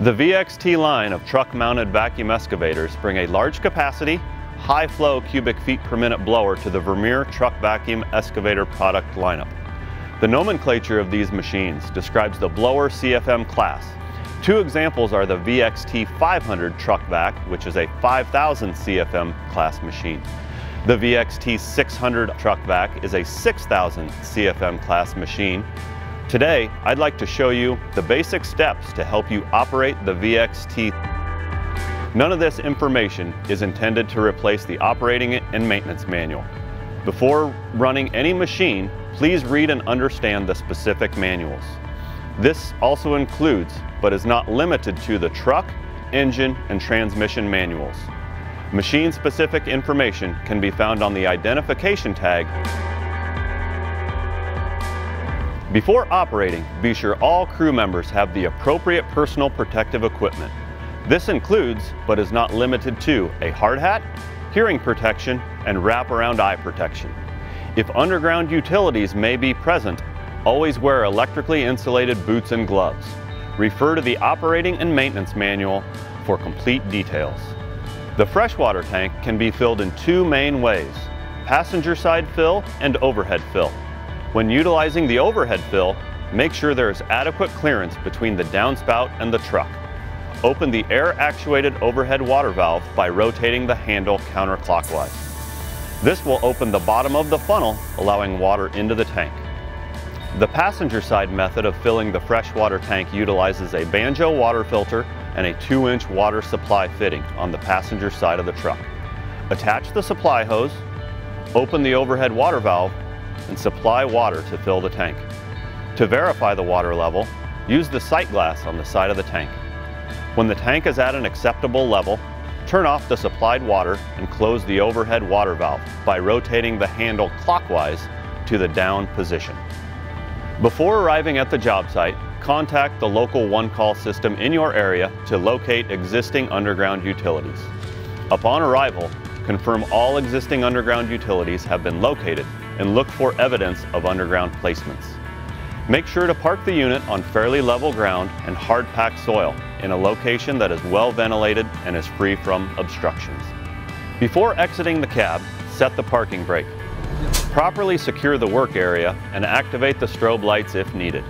The VXT line of truck-mounted vacuum excavators bring a large capacity, high flow cubic feet per minute blower to the Vermeer truck vacuum excavator product lineup. The nomenclature of these machines describes the blower CFM class. Two examples are the VXT 500 truck vac, which is a 5000 CFM class machine. The VXT 600 truck vac is a 6000 CFM class machine Today, I'd like to show you the basic steps to help you operate the VXT. None of this information is intended to replace the operating and maintenance manual. Before running any machine, please read and understand the specific manuals. This also includes, but is not limited to, the truck, engine, and transmission manuals. Machine-specific information can be found on the identification tag before operating, be sure all crew members have the appropriate personal protective equipment. This includes, but is not limited to, a hard hat, hearing protection, and wraparound eye protection. If underground utilities may be present, always wear electrically insulated boots and gloves. Refer to the operating and maintenance manual for complete details. The freshwater tank can be filled in two main ways, passenger side fill and overhead fill. When utilizing the overhead fill, make sure there is adequate clearance between the downspout and the truck. Open the air-actuated overhead water valve by rotating the handle counterclockwise. This will open the bottom of the funnel, allowing water into the tank. The passenger side method of filling the freshwater tank utilizes a banjo water filter and a 2-inch water supply fitting on the passenger side of the truck. Attach the supply hose, open the overhead water valve, and supply water to fill the tank. To verify the water level, use the sight glass on the side of the tank. When the tank is at an acceptable level, turn off the supplied water and close the overhead water valve by rotating the handle clockwise to the down position. Before arriving at the job site, contact the local one-call system in your area to locate existing underground utilities. Upon arrival, confirm all existing underground utilities have been located and look for evidence of underground placements. Make sure to park the unit on fairly level ground and hard-packed soil in a location that is well ventilated and is free from obstructions. Before exiting the cab, set the parking brake. Properly secure the work area and activate the strobe lights if needed.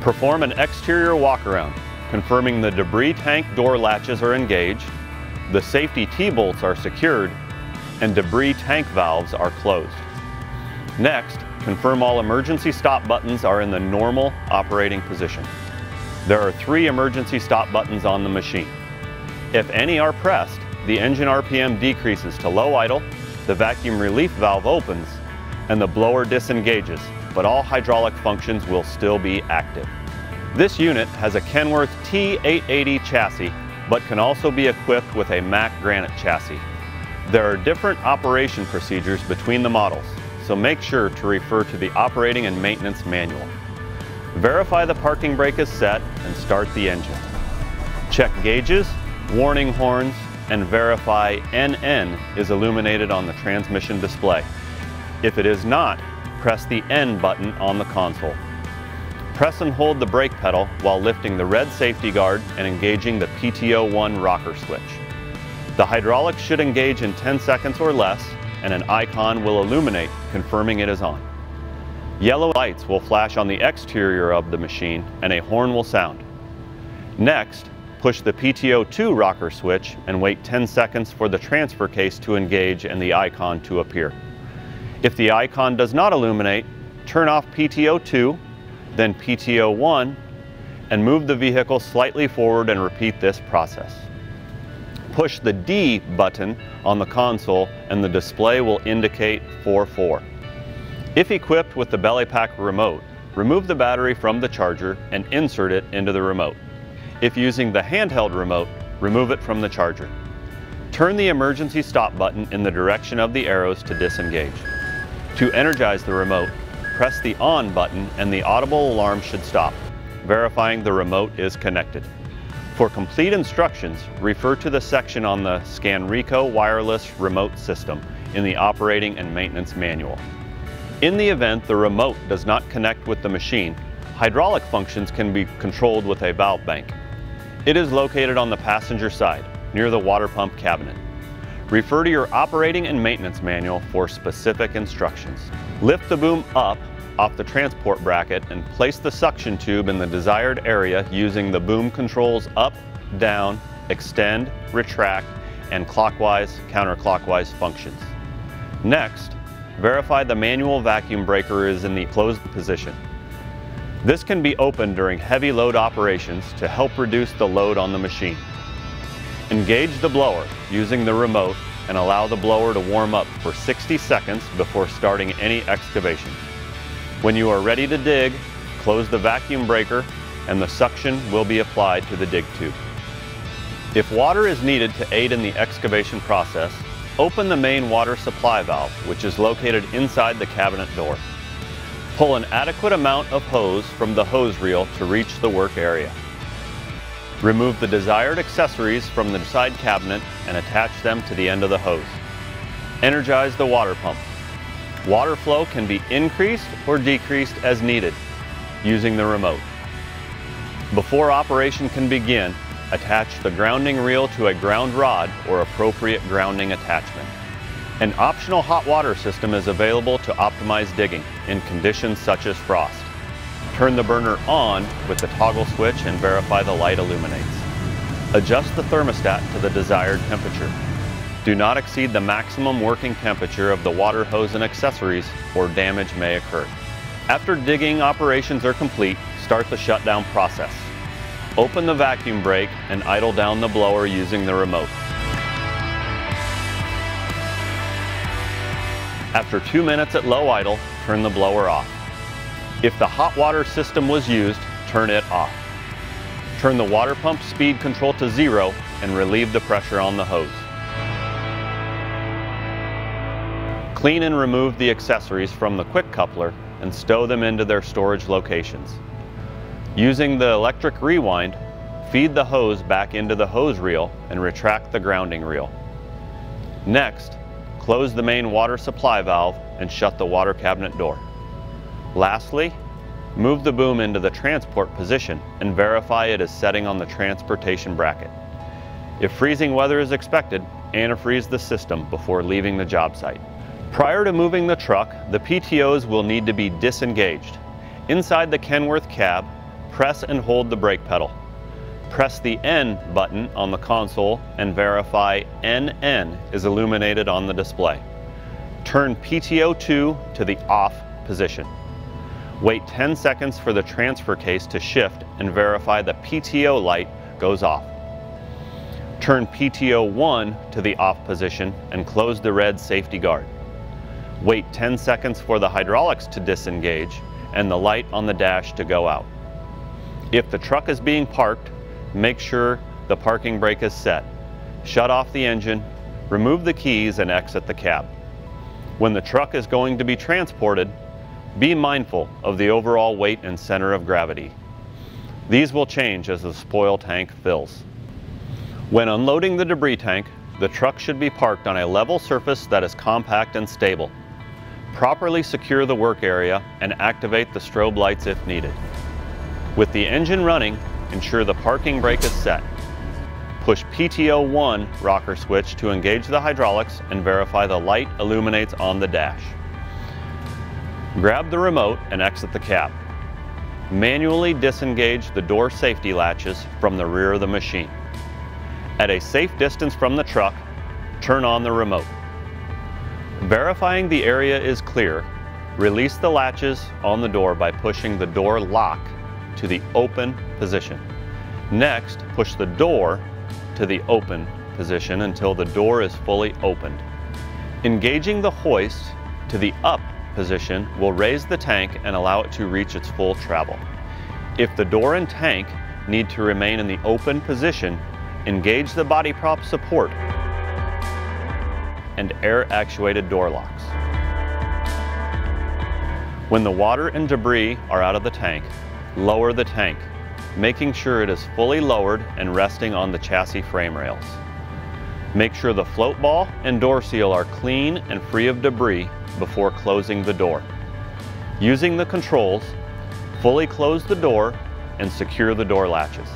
Perform an exterior walk-around, confirming the debris tank door latches are engaged, the safety T-bolts are secured, and debris tank valves are closed. Next, confirm all emergency stop buttons are in the normal operating position. There are three emergency stop buttons on the machine. If any are pressed, the engine RPM decreases to low idle, the vacuum relief valve opens, and the blower disengages, but all hydraulic functions will still be active. This unit has a Kenworth T880 chassis, but can also be equipped with a Mack Granite chassis. There are different operation procedures between the models so make sure to refer to the operating and maintenance manual. Verify the parking brake is set and start the engine. Check gauges, warning horns, and verify NN is illuminated on the transmission display. If it is not, press the N button on the console. Press and hold the brake pedal while lifting the red safety guard and engaging the PTO1 rocker switch. The hydraulics should engage in 10 seconds or less and an icon will illuminate, confirming it is on. Yellow lights will flash on the exterior of the machine and a horn will sound. Next, push the PTO2 rocker switch and wait 10 seconds for the transfer case to engage and the icon to appear. If the icon does not illuminate, turn off PTO2, then PTO1, and move the vehicle slightly forward and repeat this process push the D button on the console and the display will indicate 4-4. If equipped with the belly pack remote, remove the battery from the charger and insert it into the remote. If using the handheld remote, remove it from the charger. Turn the emergency stop button in the direction of the arrows to disengage. To energize the remote, press the on button and the audible alarm should stop, verifying the remote is connected. For complete instructions, refer to the section on the Scanreco wireless remote system in the operating and maintenance manual. In the event the remote does not connect with the machine, hydraulic functions can be controlled with a valve bank. It is located on the passenger side, near the water pump cabinet. Refer to your operating and maintenance manual for specific instructions. Lift the boom up off the transport bracket and place the suction tube in the desired area using the boom controls up, down, extend, retract, and clockwise, counterclockwise functions. Next, verify the manual vacuum breaker is in the closed position. This can be opened during heavy load operations to help reduce the load on the machine. Engage the blower using the remote and allow the blower to warm up for 60 seconds before starting any excavation. When you are ready to dig, close the vacuum breaker and the suction will be applied to the dig tube. If water is needed to aid in the excavation process, open the main water supply valve, which is located inside the cabinet door. Pull an adequate amount of hose from the hose reel to reach the work area. Remove the desired accessories from the side cabinet and attach them to the end of the hose. Energize the water pump. Water flow can be increased or decreased as needed using the remote. Before operation can begin, attach the grounding reel to a ground rod or appropriate grounding attachment. An optional hot water system is available to optimize digging in conditions such as frost. Turn the burner on with the toggle switch and verify the light illuminates. Adjust the thermostat to the desired temperature. Do not exceed the maximum working temperature of the water hose and accessories or damage may occur. After digging operations are complete, start the shutdown process. Open the vacuum brake and idle down the blower using the remote. After two minutes at low idle, turn the blower off. If the hot water system was used, turn it off. Turn the water pump speed control to zero and relieve the pressure on the hose. Clean and remove the accessories from the quick coupler and stow them into their storage locations. Using the electric rewind, feed the hose back into the hose reel and retract the grounding reel. Next, close the main water supply valve and shut the water cabinet door. Lastly, move the boom into the transport position and verify it is setting on the transportation bracket. If freezing weather is expected, antifreeze the system before leaving the job site. Prior to moving the truck, the PTOs will need to be disengaged. Inside the Kenworth cab, press and hold the brake pedal. Press the N button on the console and verify NN is illuminated on the display. Turn PTO 2 to the off position. Wait 10 seconds for the transfer case to shift and verify the PTO light goes off. Turn PTO 1 to the off position and close the red safety guard. Wait 10 seconds for the hydraulics to disengage and the light on the dash to go out. If the truck is being parked, make sure the parking brake is set. Shut off the engine, remove the keys and exit the cab. When the truck is going to be transported, be mindful of the overall weight and center of gravity. These will change as the spoil tank fills. When unloading the debris tank, the truck should be parked on a level surface that is compact and stable. Properly secure the work area and activate the strobe lights if needed. With the engine running, ensure the parking brake is set. Push PTO 1 rocker switch to engage the hydraulics and verify the light illuminates on the dash. Grab the remote and exit the cab. Manually disengage the door safety latches from the rear of the machine. At a safe distance from the truck, turn on the remote. Verifying the area is clear, release the latches on the door by pushing the door lock to the open position. Next, push the door to the open position until the door is fully opened. Engaging the hoist to the up position will raise the tank and allow it to reach its full travel. If the door and tank need to remain in the open position, engage the body prop support and air actuated door locks. When the water and debris are out of the tank, lower the tank, making sure it is fully lowered and resting on the chassis frame rails. Make sure the float ball and door seal are clean and free of debris before closing the door. Using the controls, fully close the door and secure the door latches.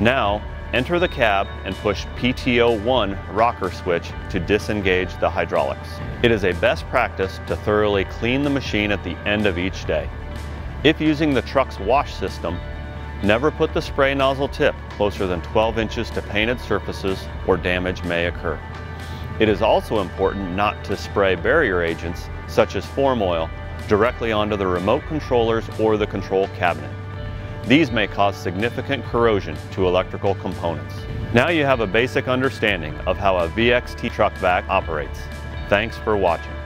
Now, enter the cab and push PTO1 rocker switch to disengage the hydraulics. It is a best practice to thoroughly clean the machine at the end of each day. If using the truck's wash system, never put the spray nozzle tip closer than 12 inches to painted surfaces or damage may occur. It is also important not to spray barrier agents, such as form oil, directly onto the remote controllers or the control cabinet. These may cause significant corrosion to electrical components. Now you have a basic understanding of how a VXT truck vac operates. Thanks for watching.